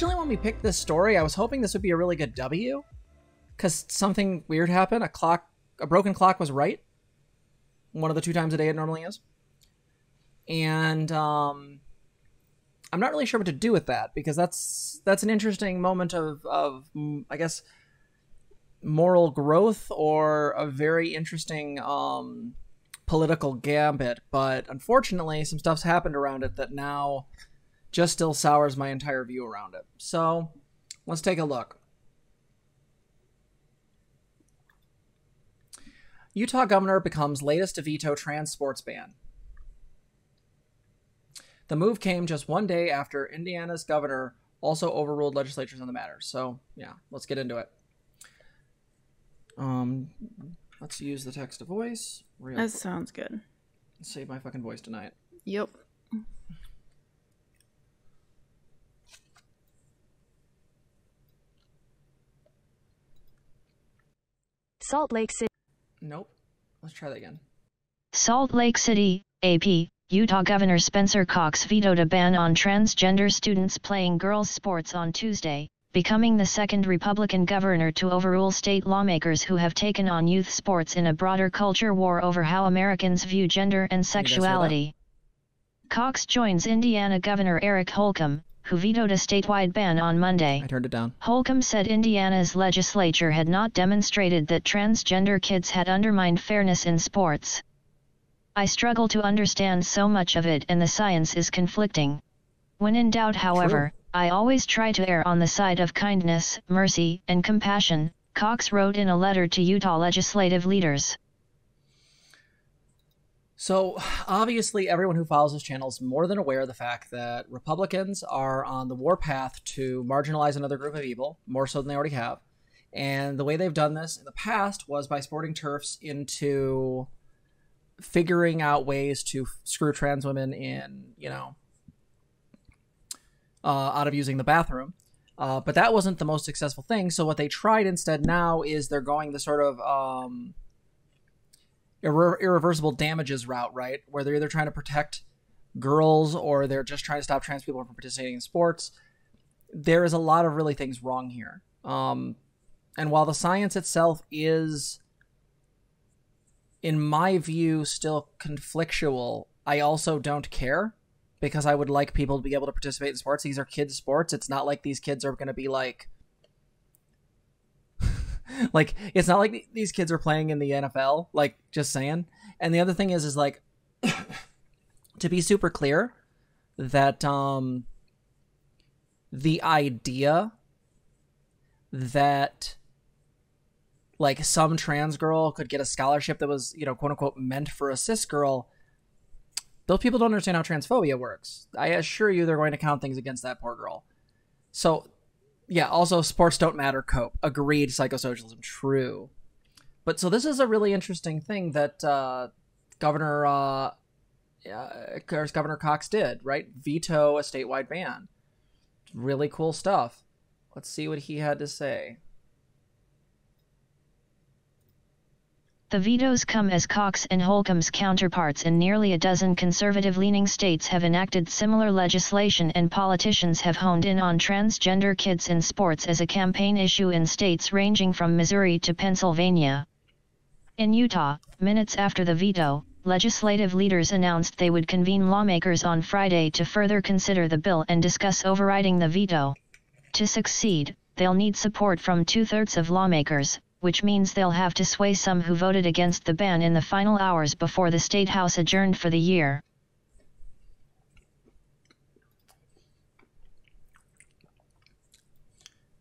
originally when we picked this story, I was hoping this would be a really good W, because something weird happened. A clock, a broken clock was right. One of the two times a day it normally is, and um, I'm not really sure what to do with that because that's that's an interesting moment of of I guess moral growth or a very interesting um, political gambit. But unfortunately, some stuff's happened around it that now just still sours my entire view around it. So let's take a look. Utah governor becomes latest to veto trans sports ban. The move came just one day after Indiana's governor also overruled legislatures on the matter. So, yeah, let's get into it. Um, let's use the text to voice. Real That sounds good. Save my fucking voice tonight. Yep. Salt Lake City. Nope. Let's try that again. Salt Lake City, AP, Utah Governor Spencer Cox vetoed a ban on transgender students playing girls' sports on Tuesday, becoming the second Republican governor to overrule state lawmakers who have taken on youth sports in a broader culture war over how Americans view gender and guys hear that? sexuality. Cox joins Indiana Governor Eric Holcomb, who vetoed a statewide ban on Monday. I turned it down. Holcomb said Indiana's legislature had not demonstrated that transgender kids had undermined fairness in sports. I struggle to understand so much of it and the science is conflicting. When in doubt, however, I always try to err on the side of kindness, mercy, and compassion, Cox wrote in a letter to Utah legislative leaders. So, obviously, everyone who follows this channel is more than aware of the fact that Republicans are on the warpath to marginalize another group of evil, more so than they already have. And the way they've done this in the past was by sporting TERFs into figuring out ways to screw trans women in, you know, uh, out of using the bathroom. Uh, but that wasn't the most successful thing. So, what they tried instead now is they're going the sort of. Um, irre- irreversible damages route, right? Where they're either trying to protect girls or they're just trying to stop trans people from participating in sports. There is a lot of really things wrong here. Um, and while the science itself is, in my view, still conflictual, I also don't care because I would like people to be able to participate in sports. These are kids' sports. It's not like these kids are going to be like like it's not like these kids are playing in the NFL. Like just saying. And the other thing is, is like to be super clear that um the idea that like some trans girl could get a scholarship that was you know quote unquote meant for a cis girl those people don't understand how transphobia works i assure you they're going to count things against that poor girl so yeah, also sports don't matter cope. Agreed, psychosocialism, true. But so this is a really interesting thing that uh, Governor uh, uh, Governor Cox did, right? Veto a statewide ban. Really cool stuff. Let's see what he had to say. The vetoes come as Cox and Holcomb's counterparts in nearly a dozen conservative leaning states have enacted similar legislation, and politicians have honed in on transgender kids in sports as a campaign issue in states ranging from Missouri to Pennsylvania. In Utah, minutes after the veto, legislative leaders announced they would convene lawmakers on Friday to further consider the bill and discuss overriding the veto. To succeed, they'll need support from two thirds of lawmakers, which means they'll have to sway some who voted against the ban in the final hours before the State House adjourned for the year.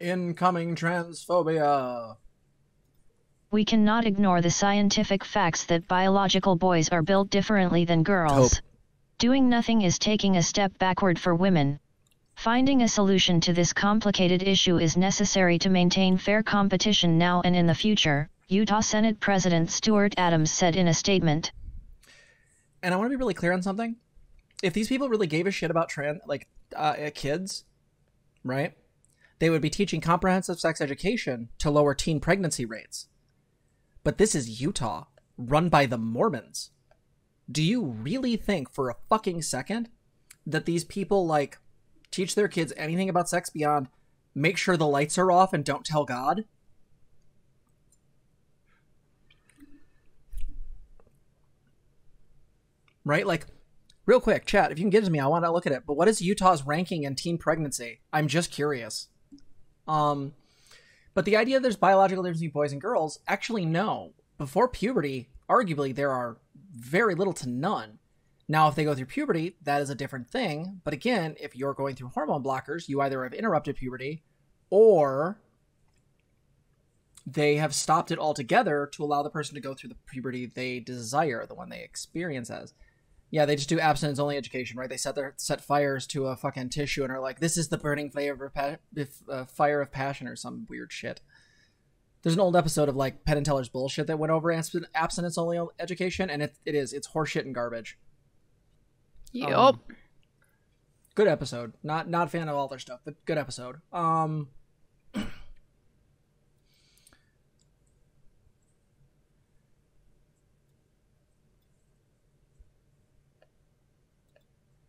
Incoming transphobia. We cannot ignore the scientific facts that biological boys are built differently than girls. Cope. Doing nothing is taking a step backward for women. Finding a solution to this complicated issue is necessary to maintain fair competition now and in the future, Utah Senate President Stuart Adams said in a statement. And I want to be really clear on something. If these people really gave a shit about trans like uh, kids, right? They would be teaching comprehensive sex education to lower teen pregnancy rates. But this is Utah, run by the Mormons. Do you really think for a fucking second that these people like teach their kids anything about sex beyond make sure the lights are off and don't tell God? Right? Like, real quick, chat, if you can get it to me, I want to look at it. But what is Utah's ranking in teen pregnancy? I'm just curious. Um, but the idea that there's biological difference between boys and girls, actually, no. Before puberty, arguably, there are very little to none. Now, if they go through puberty, that is a different thing. But again, if you're going through hormone blockers, you either have interrupted puberty or they have stopped it altogether to allow the person to go through the puberty they desire, the one they experience as. Yeah, they just do abstinence only education, right? They set their set fires to a fucking tissue and are like, "This is the burning flavor of uh, fire of passion" or some weird shit. There's an old episode of like Penn and Teller's bullshit that went over abstinence only education, and it, it is it's horseshit and garbage. Yep. Um, good episode. Not not fan of all their stuff, but good episode. Um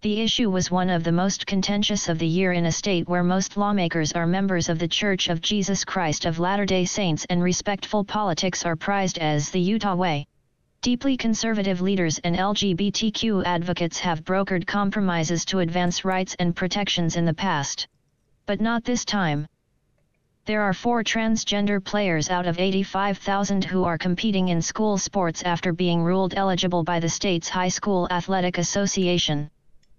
The issue was one of the most contentious of the year in a state where most lawmakers are members of the Church of Jesus Christ of Latter-day Saints and respectful politics are prized as the Utah way. Deeply conservative leaders and LGBTQ advocates have brokered compromises to advance rights and protections in the past. But not this time. There are four transgender players out of 85,000 who are competing in school sports after being ruled eligible by the state's High School Athletic Association.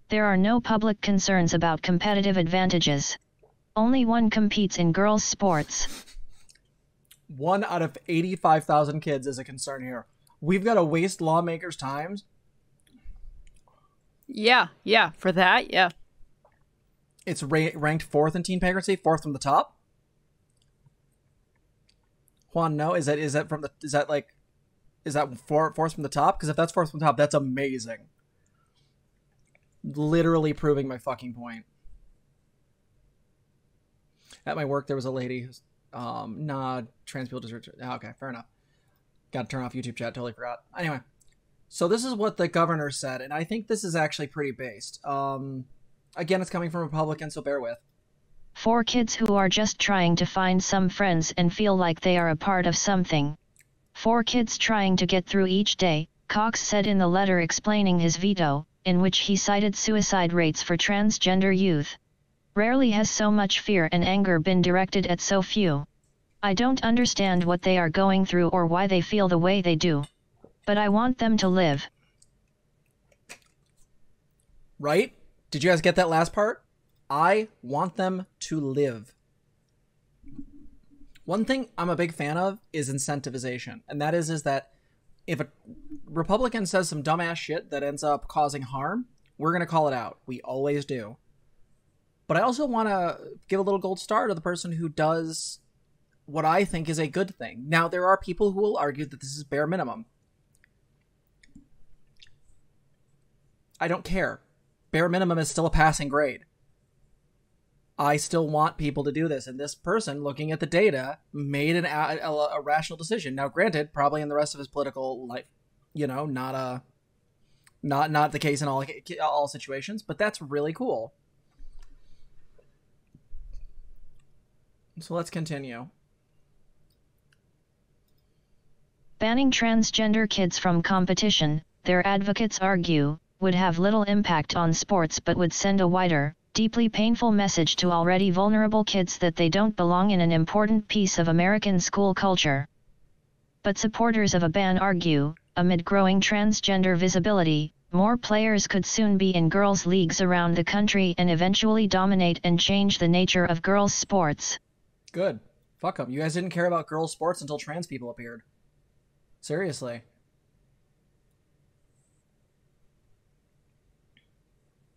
There are no public concerns about competitive advantages. Only one competes in girls' sports. One out of 85,000 kids is a concern here we've got to waste lawmakers' times. Yeah, yeah, for that, yeah. It's ra- ranked fourth in teen pregnancy, fourth from the top. Juan, no, is that is that from the is that like is that four, fourth from the top? Because if that's fourth from the top, that's amazing. Literally proving my fucking point. At my work, there was a lady who's um nah trans people deserve. Okay, fair enough. Got to turn off YouTube chat. Totally forgot. Anyway, so this is what the governor said, and I think this is actually pretty based. Um, again, it's coming from Republicans, so bear with. For kids who are just trying to find some friends and feel like they are a part of something. For kids trying to get through each day, Cox said in the letter explaining his veto, in which he cited suicide rates for transgender youth. Rarely has so much fear and anger been directed at so few. I don't understand what they are going through or why they feel the way they do. But I want them to live. Right? Did you guys get that last part? I want them to live. One thing I'm a big fan of is incentivization, and that is is that if a Republican says some dumbass shit that ends up causing harm, we're going to call it out. We always do. But I also want to give a little gold star to the person who does what I think is a good thing. Now, there are people who will argue that this is bare minimum. I don't care. Bare minimum is still a passing grade. I still want people to do this. And this person, looking at the data, made an, a, a, a rational decision. Now, granted, probably in the rest of his political life, you know, not a, not not the case in all all situations, but that's really cool. So let's continue. Banning transgender kids from competition, their advocates argue, would have little impact on sports but would send a wider, deeply painful message to already vulnerable kids that they don't belong in an important piece of American school culture. But supporters of a ban argue, amid growing transgender visibility, more players could soon be in girls' leagues around the country and eventually dominate and change the nature of girls' sports. Good. Fuck them. You guys didn't care about girls' sports until trans people appeared. Seriously.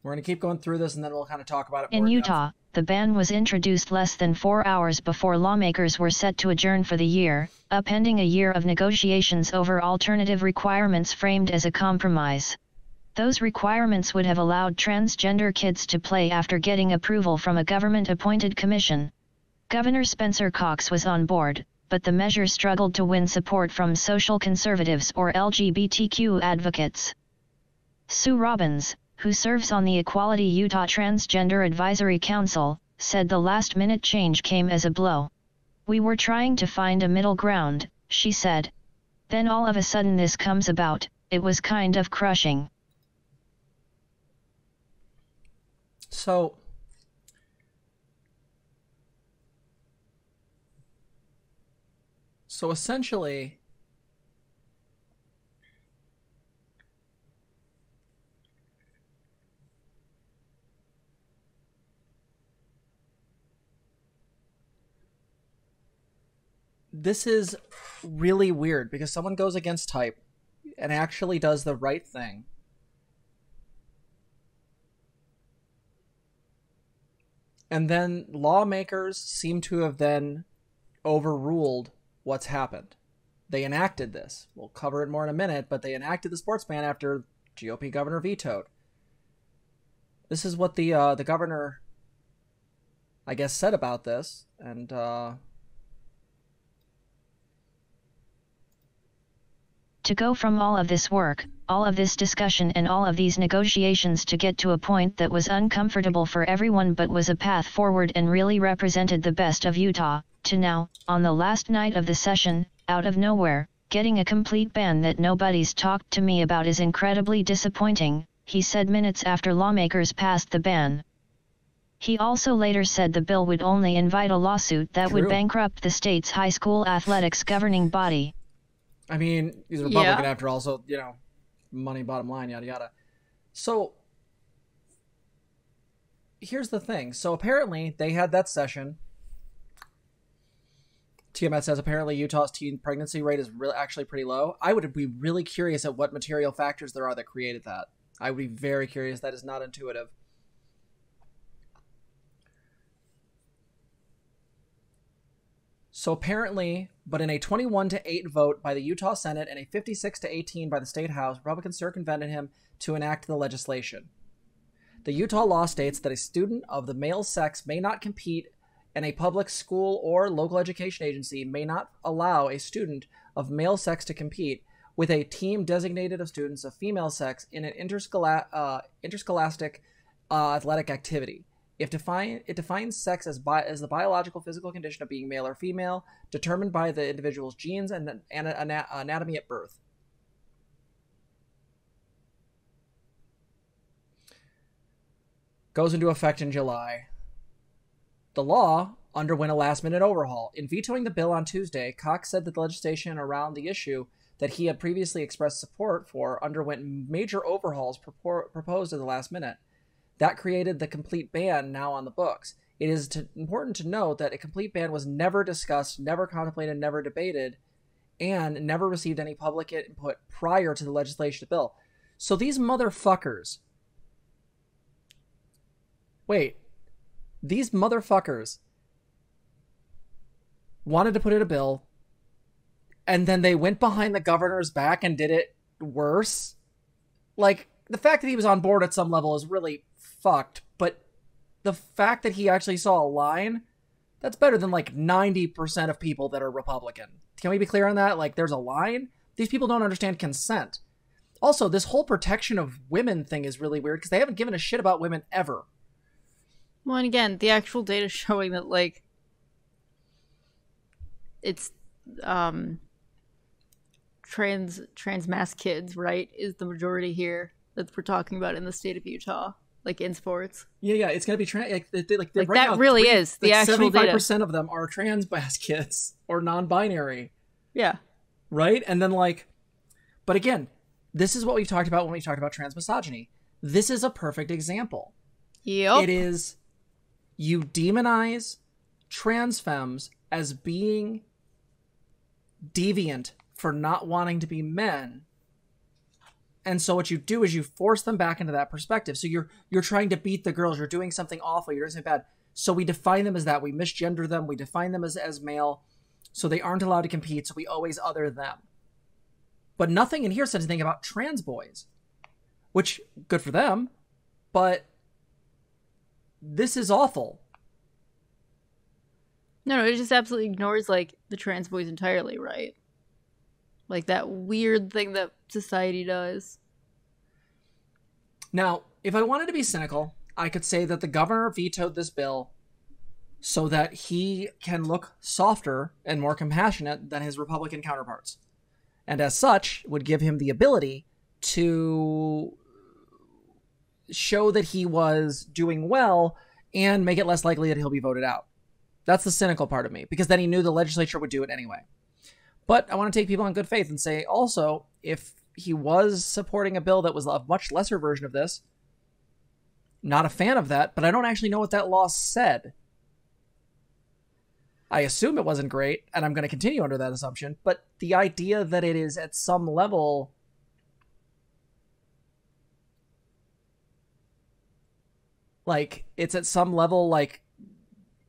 We're going to keep going through this and then we'll kind of talk about it In Utah, depth. the ban was introduced less than four hours before lawmakers were set to adjourn for the year, upending a year of negotiations over alternative requirements framed as a compromise. Those requirements would have allowed transgender kids to play after getting approval from a government appointed commission. Governor Spencer Cox was on board, but the measure struggled to win support from social conservatives or LGBTQ advocates. Sue Robbins, who serves on the Equality Utah Transgender Advisory Council, said the last minute change came as a blow. We were trying to find a middle ground, she said. Then all of a sudden this comes about, it was kind of crushing. So, so essentially, this is really weird because someone goes against type and actually does the right thing. And then lawmakers seem to have then overruled what's happened. They enacted this. We'll cover it more in a minute, but they enacted the sports ban after GOP governor vetoed. This is what the uh, the governor, I guess, said about this, and uh, To go from all of this work, all of this discussion and all of these negotiations to get to a point that was uncomfortable for everyone but was a path forward and really represented the best of Utah, to now, on the last night of the session, out of nowhere, getting a complete ban that nobody's talked to me about is incredibly disappointing, he said minutes after lawmakers passed the ban. He also later said the bill would only invite a lawsuit that True. would bankrupt the state's high school athletics governing body. I mean, he's a Republican Yeah. after all, so you know, money, bottom line, yada yada. So here's the thing. So apparently they had that session. TMS says apparently Utah's teen pregnancy rate is really actually pretty low. I would be really curious at what material factors there are that created that. I would be very curious. That is not intuitive. So apparently, but in a 21 to 8 vote by the Utah Senate and a 56 to 18 by the state house, Republicans circumvented him to enact the legislation. The Utah law states that a student of the male sex may not compete and a public school or local education agency may not allow a student of male sex to compete with a team designated of students of female sex in an interschola- uh, interscholastic uh, athletic activity. If define, it defines sex as, bi- as the biological physical condition of being male or female, determined by the individual's genes and, and ana- anatomy at birth. Goes into effect in July. The law underwent a last minute overhaul. In vetoing the bill on Tuesday, Cox said that the legislation around the issue that he had previously expressed support for underwent major overhauls proposed at the last minute. That created the complete ban now on the books. It is to, important to note that a complete ban was never discussed, never contemplated, never debated, and never received any public input prior to the legislation bill. So these motherfuckers. Wait. These motherfuckers wanted to put in a bill, and then they went behind the governor's back and did it worse. Like, the fact that he was on board at some level is really fucked, but the fact that he actually saw a line, that's better than like 90% of people that are Republican. Can we be clear on that? Like, there's a line? These people don't understand consent. Also, this whole protection of women thing is really weird because they haven't given a shit about women ever. Well, and again, the actual data showing that like it's um trans trans masc kids, right, is the majority here that we're talking about in the state of Utah, like in sports. Yeah, yeah, it's gonna be trans. Like, they, like, Like, right that now, really three- is the like actual Seventy-five percent of them are trans masc kids or non-binary, Yeah. right? And then like, but again, this is what we've talked about when we talked about trans misogyny. This is a perfect example. Yep. It is you demonize trans femmes as being deviant for not wanting to be men. And so what you do is you force them back into that perspective. So you're you're trying to beat the girls, you're doing something awful, you're doing something bad. So we define them as that. We misgender them, we define them as, as male, so they aren't allowed to compete, so we always other them. But nothing in here says anything about trans boys. Which good for them, but this is awful. No, no, it just absolutely ignores like the trans boys entirely, right? Like that weird thing that society does. Now, if I wanted to be cynical, I could say that the governor vetoed this bill so that he can look softer and more compassionate than his Republican counterparts. And as such, would give him the ability to show that he was doing well and make it less likely that he'll be voted out. That's the cynical part of me, because then he knew the legislature would do it anyway. But I want to take people on good faith and say also, if he was supporting a bill that was a much lesser version of this, not a fan of that, but I don't actually know what that law said. I assume it wasn't great, and I'm going to continue under that assumption, but the idea that it is at some level like it's at some level like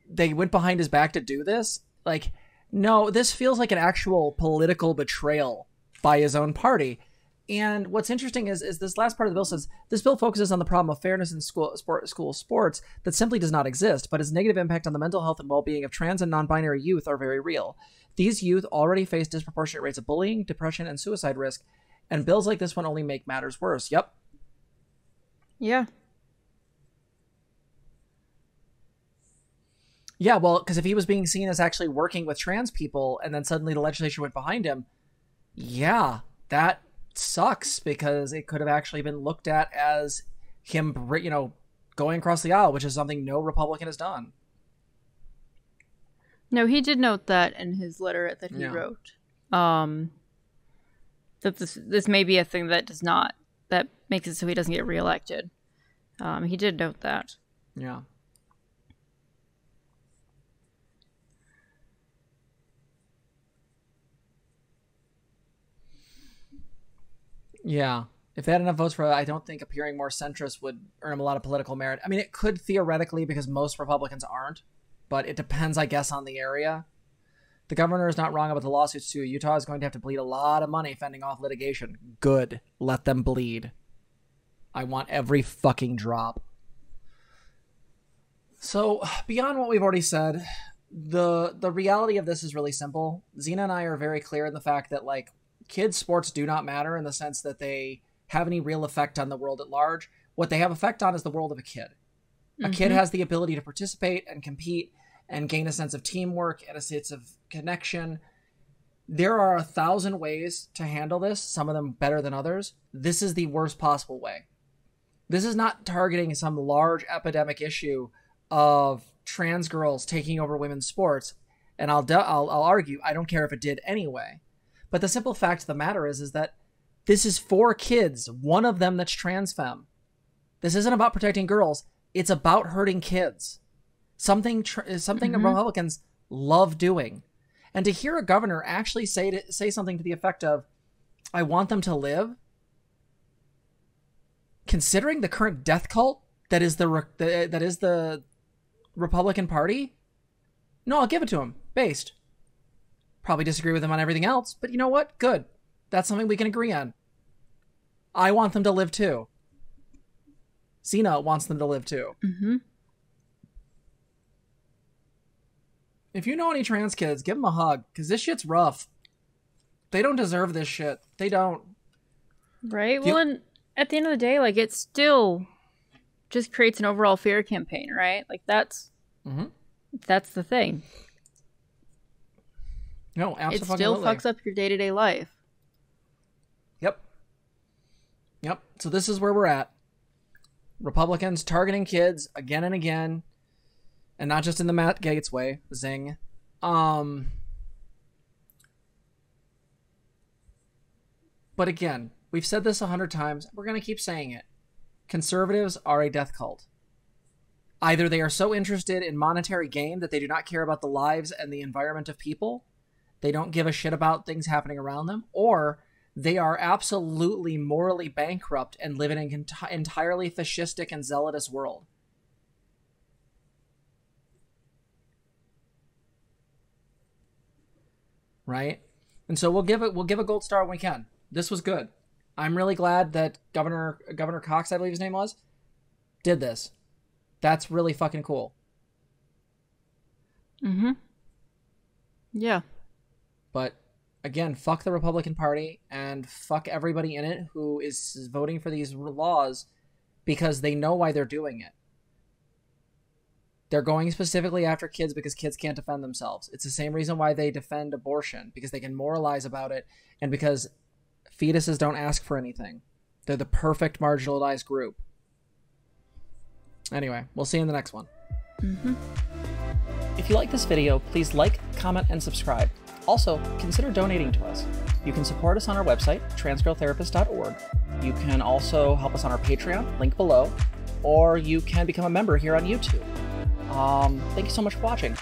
they went behind his back to do this like no this feels like an actual political betrayal by his own party and what's interesting is, is this last part of the bill says this bill focuses on the problem of fairness in school, sport, school sports that simply does not exist, but its negative impact on the mental health and well-being of trans and non-binary youth are very real. These youth already face disproportionate rates of bullying, depression, and suicide risk, and bills like this one only make matters worse. Yep. Yeah. Yeah, well, because if he was being seen as actually working with trans people, and then suddenly the legislature went behind him, yeah, that sucks because it could have actually been looked at as him, you know, going across the aisle, which is something no Republican has done. No, he did note that in his letter that he Yeah. wrote. Um, that this this may be a thing that does not that makes it so he doesn't get reelected. Um, he did note that. Yeah. Yeah. If they had enough votes for it, I don't think appearing more centrist would earn him a lot of political merit. I mean, it could theoretically because most Republicans aren't, but it depends, I guess, on the area. The governor is not wrong about the lawsuits, too. Utah is going to have to bleed a lot of money fending off litigation. Good. Let them bleed. I want every fucking drop. So, beyond what we've already said, the the reality of this is really simple. Zena and I are very clear in the fact that like kids sports do not matter in the sense that they have any real effect on the world at large. What they have effect on is the world of a kid. A kid mm-hmm. has the ability to participate and compete and gain a sense of teamwork and a sense of connection. There are a thousand ways to handle this, some of them better than others. This is the worst possible way. This is not targeting some large epidemic issue of trans girls taking over women's sports, and I'll I'll, I'll argue I don't care if it did anyway. But the simple fact of the matter is is that this is for kids, one of them that's trans femme. This isn't about protecting girls; it's about hurting kids. Something tr- something mm-hmm. Republicans love doing, and to hear a governor actually say to, say something to the effect of, "I want them to live." Considering the current death cult that is the, re- the that is the Republican Party, no, I'll give it to him. Based. Probably disagree with him on everything else, but you know what? Good. That's something we can agree on. I want them to live too. Zena wants them to live too. Mm-hmm. If you know any trans kids, give them a hug, because this shit's rough. They don't deserve this shit. They don't. Right. Do you- Well, and at the end of the day, like it still just creates an overall fear campaign, right? Like that's Mhm. that's the thing. No, It absolutely. still fucks up your day to day life. Yep. Yep. So this is where we're at. Republicans targeting kids again and again, and not just in the Matt Gaetz way. Zing. Um. But again, we've said this a hundred times. We're gonna keep saying it. Conservatives are a death cult. Either they are so interested in monetary gain that they do not care about the lives and the environment of people, they don't give a shit about things happening around them, or they are absolutely morally bankrupt and live in an enti- entirely fascistic and zealotous world. Right? And so we'll give it we'll give a gold star when we can. This was good. I'm really glad that Governor Governor Cox, I believe his name was, did this. That's really fucking cool. Mm-hmm. Yeah. But again, fuck the Republican Party and fuck everybody in it who is voting for these laws because they know why they're doing it. They're going specifically after kids because kids can't defend themselves. It's the same reason why they defend abortion because they can moralize about it and because fetuses don't ask for anything. They're the perfect marginalized group. Anyway, we'll see you in the next one. Mm-hmm. If you like this video, please like, comment, and subscribe. Also, consider donating to us. You can support us on our website, transgirltherapist.org. You can also help us on our Patreon, link below, or you can become a member here on YouTube. Um, thank you so much for watching.